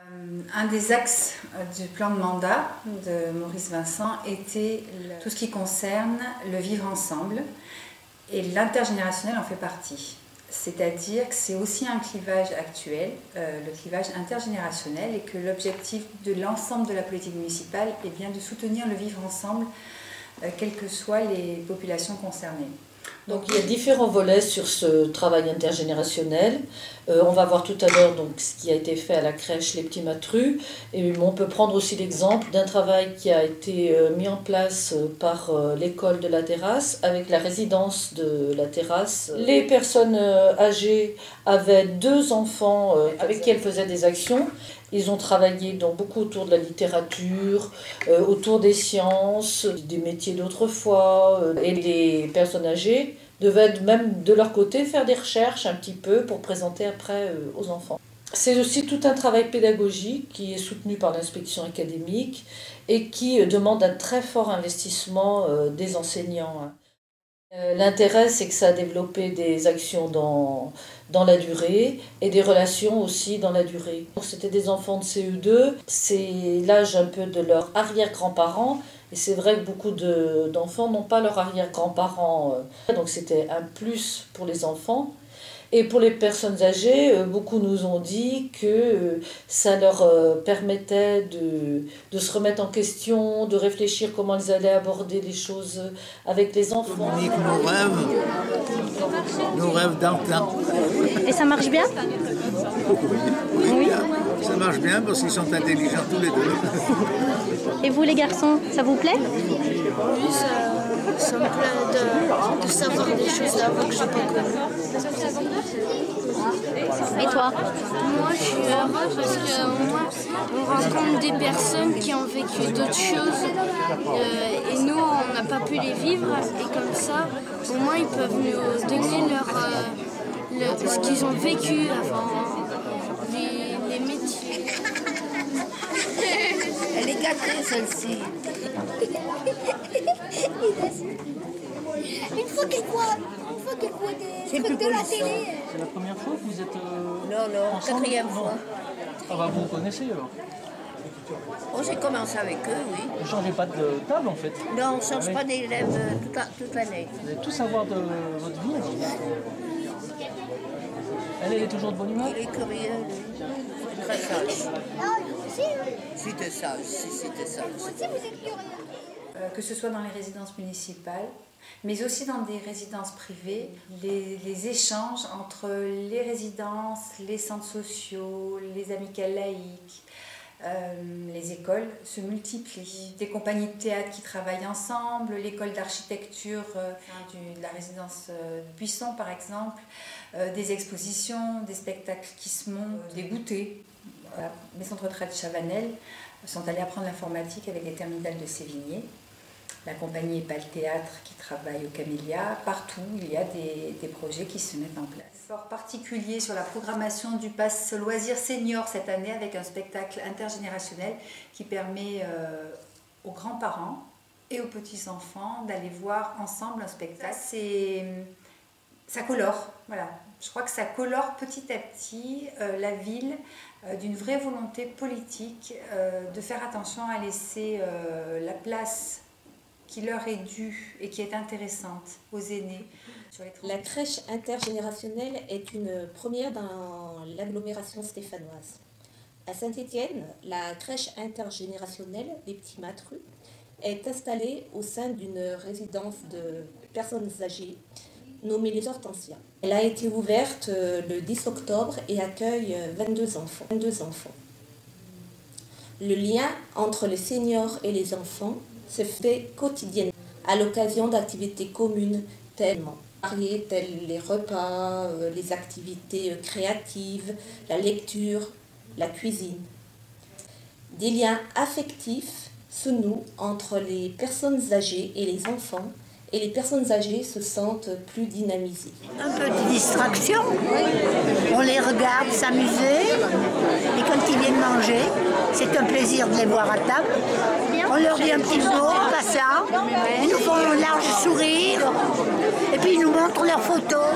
Euh, un des axes euh, du plan de mandat de Maurice Vincent était tout ce qui concerne le vivre ensemble et l'intergénérationnel en fait partie. C'est-à-dire que c'est aussi un clivage actuel, euh, le clivage intergénérationnel, et que l'objectif de l'ensemble de la politique municipale est bien de soutenir le vivre ensemble, quelles que soient les populations concernées. Donc il y a différents volets sur ce travail intergénérationnel. Euh, on va voir tout à l'heure donc ce qui a été fait à la crèche Les Petits Matrus. Et on peut prendre aussi l'exemple d'un travail qui a été euh, mis en place euh, par l'école de la terrasse avec la résidence de la terrasse. Les personnes âgées avaient deux enfants avec qui elles faisaient des actions. Ils ont travaillé donc beaucoup autour de la littérature, autour des sciences, des métiers d'autrefois. et les personnes âgées devaient même de leur côté faire des recherches un petit peu pour présenter après euh, aux enfants. C'est aussi tout un travail pédagogique qui est soutenu par l'inspection académique et qui euh, demande un très fort investissement euh, des enseignants. Hein. L'intérêt, c'est que ça a développé des actions dans, dans la durée et des relations aussi dans la durée. C'était des enfants de CE2, c'est l'âge un peu de leurs arrière-grands-parents, et c'est vrai que beaucoup d'enfants n'ont pas leurs arrière-grands-parents. Euh. Donc c'était un plus pour les enfants. Et pour les personnes âgées, euh, beaucoup nous ont dit que euh, ça leur permettait de, de se remettre en question, de réfléchir comment ils allaient aborder les choses avec les enfants. Nos rêves, nos rêves d'enfants. Et ça marche bien? Oui, marche bien parce qu'ils sont intelligents tous les deux. Et vous les garçons, ça vous plaît? Oui, ça, me plaît de, savoir des choses d'avant que je n'ai pas connues. Et toi? Moi, je suis heureuse parce qu'au moins, on rencontre des personnes qui ont vécu d'autres choses euh, et nous, on n'a pas pu les vivre. Et comme ça, au moins, ils peuvent nous donner leur, euh, ce qu'ils ont vécu avant celle-ci. une fois qu'elle voit, une fois qu'elle voit des trucs de la télé. C'est la première fois que vous êtes. Euh, non, non, quatrième fois. Ah bah vous connaissez alors Oh, j'ai commencé avec eux, oui. Vous ne changez pas de table en fait Non, on ne change pas d'élèves euh, toute l'année. Vous allez tout savoir de votre vie Elle, elle est toujours de bonne humeur Il est curieux, très sage. C'était sage, si c'était sage. Euh, que ce soit dans les résidences municipales, mais aussi dans des résidences privées, les, échanges entre les résidences, les centres sociaux, les amicales laïques, euh, les écoles se multiplient. Des compagnies de théâtre qui travaillent ensemble, l'école d'architecture euh, de la résidence de Buisson par exemple, des expositions, des spectacles qui se montent, des goûters la maison de retraite Chavanel sont allés apprendre l'informatique avec les terminales de Sévigné. La compagnie EPAL Théâtre qui travaille au Camélia. Partout, il y a des, projets qui se mettent en place. Fort particulier sur la programmation du pass loisir senior cette année avec un spectacle intergénérationnel qui permet euh, aux grands-parents et aux petits-enfants d'aller voir ensemble un spectacle. Ça colore, voilà. Je crois que ça colore petit à petit euh, la ville euh, d'une vraie volonté politique de faire attention à laisser la place qui leur est due et qui est intéressante aux aînés. la crèche intergénérationnelle est une première dans l'agglomération stéphanoise. À Saint-Étienne, la crèche intergénérationnelle Les Petits Matrus est installée au sein d'une résidence de personnes âgées nommée Les Hortensias. Elle a été ouverte euh, le 10 octobre et accueille 22 euh, enfants. 22 enfants. Le lien entre les seniors et les enfants se fait quotidiennement à l'occasion d'activités communes tellement variées telles les repas, euh, les activités créatives, la lecture, la cuisine. Des liens affectifs se nouent entre les personnes âgées et les enfants et les personnes âgées se sentent plus dynamisées. Un peu de distraction, on les regarde s'amuser et quand ils viennent manger, c'est un plaisir de les voir à table. On leur dit un petit mot en passant, ils nous font un large sourire et puis ils nous montrent leurs photos.